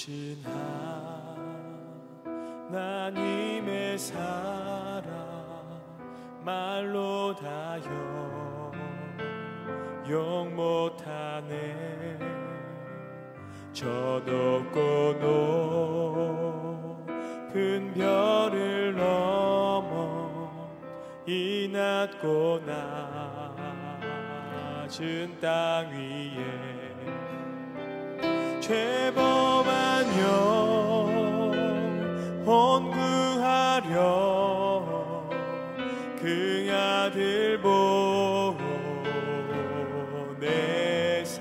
크신 하나님의 사랑 말로 다용 못하네. 저 높고 높은 별을 넘어 이 낮고 낮은 땅 위에 죄범한 아들 보내사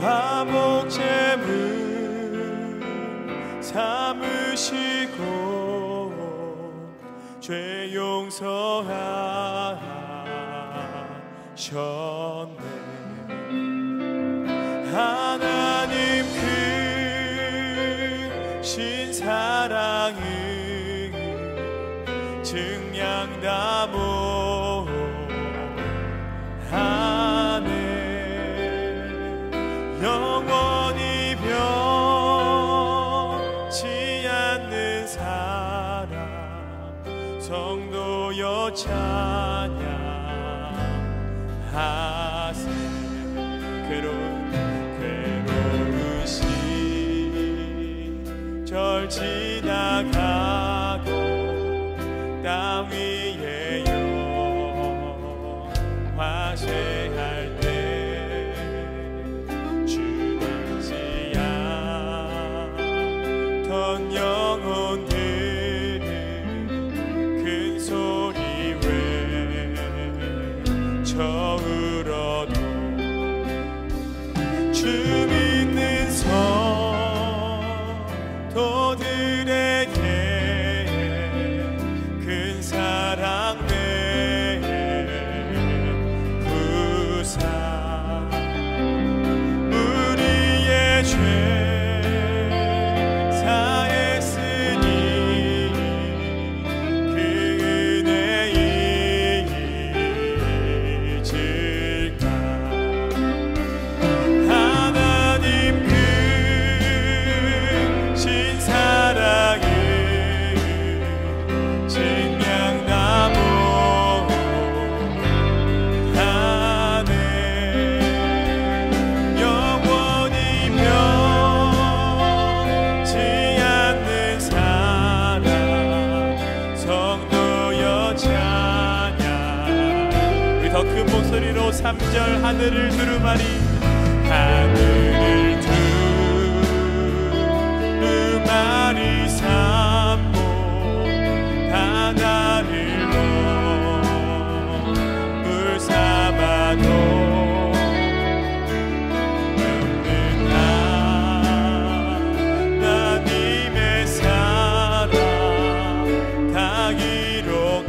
화목 제물 삼으시고 죄 용서하셨네. 하나님 크신 사랑을 증량다 못하네 영원히 변치 않는 사랑 성도여 찬양하세. 괴로운 괴로운 시절 지나가고 땅 위에 그 목소리로 3절 하늘을 두루마리 하늘을 두루마리 삼고 바다를 넘물 삼아도 하나님의 사랑 다 기록